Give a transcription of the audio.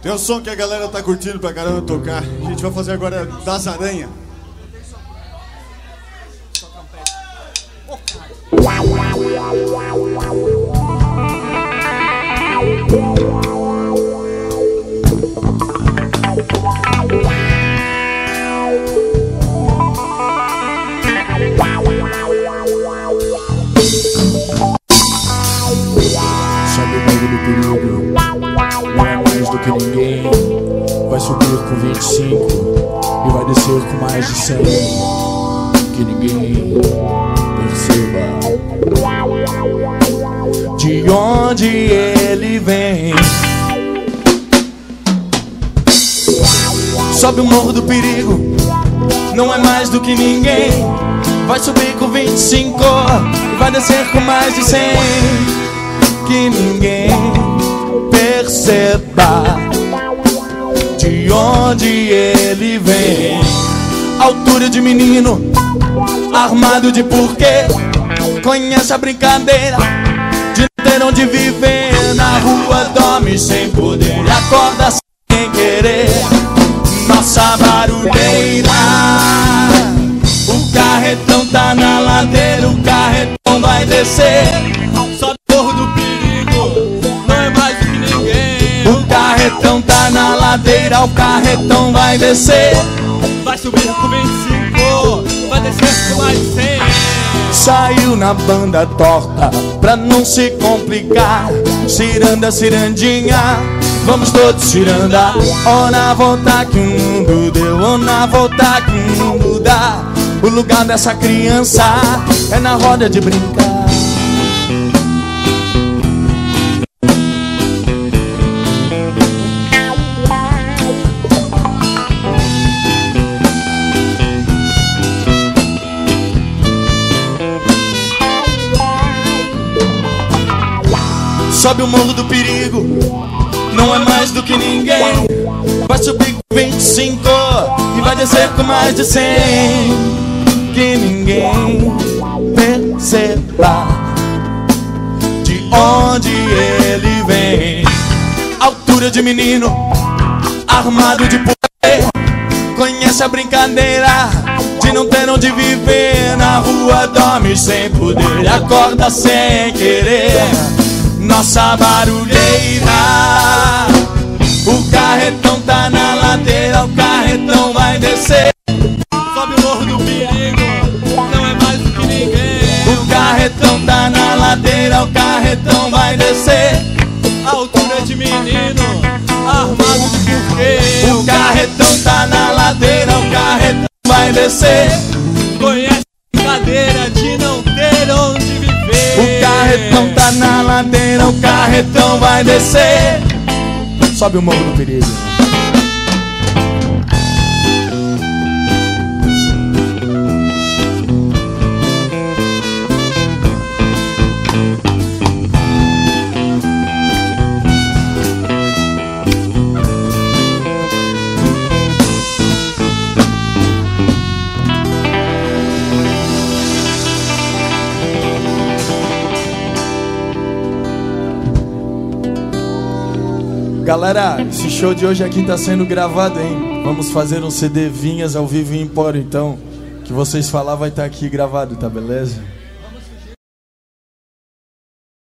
Tem um som que a galera tá curtindo pra caramba tocar. A gente vai fazer agora das aranha. Mais do que ninguém. Vai subir com 25 E vai descer com mais de 100 Que ninguém perceba De onde ele vem. Sobe o morro do perigo Não é mais do que ninguém. Vai subir com 25 E vai descer com mais de 100 que ninguém perceba de onde ele vem. Altura de menino, armado de porquê. Conhece a brincadeira de ter onde viver. Na rua dorme sem poder acorda sem querer. Nossa barulheira, o carretão tá na ladeira, o carretão vai descer. Só carretão tá na ladeira, o carretão vai descer. Vai subir com 25, vai descer com mais de 100. Saiu na banda torta pra não se complicar. Ciranda, cirandinha, vamos todos ciranda. Ó na volta que o mundo deu, ó na volta que o mundo dá. O lugar dessa criança é na roda de brincar. Sobe o morro do perigo, não é mais do que ninguém. Vai subir com 25 e vai descer com mais de 100. Que ninguém perceba de onde ele vem. Altura de menino, armado de poder. Conhece a brincadeira de não ter onde viver. Na rua dorme sem poder, acorda sem querer. Nossa barulheira, o carretão tá na ladeira, o carretão vai descer. Sobe o morro do perigo, não é mais do que ninguém. O carretão tá na ladeira, o carretão vai descer. Altura de menino, armado de porquê. O carretão tá na ladeira, o carretão vai descer. Conhece a brincadeira de não ter onde viver. O carretão tá na ladeira, o carretão vai descer. Sobe o morro do perigo. Galera, esse show de hoje aqui tá sendo gravado, hein? Vamos fazer um CD Vinhas ao vivo em Empório, então. Que vocês falar vai estar aqui gravado, tá beleza?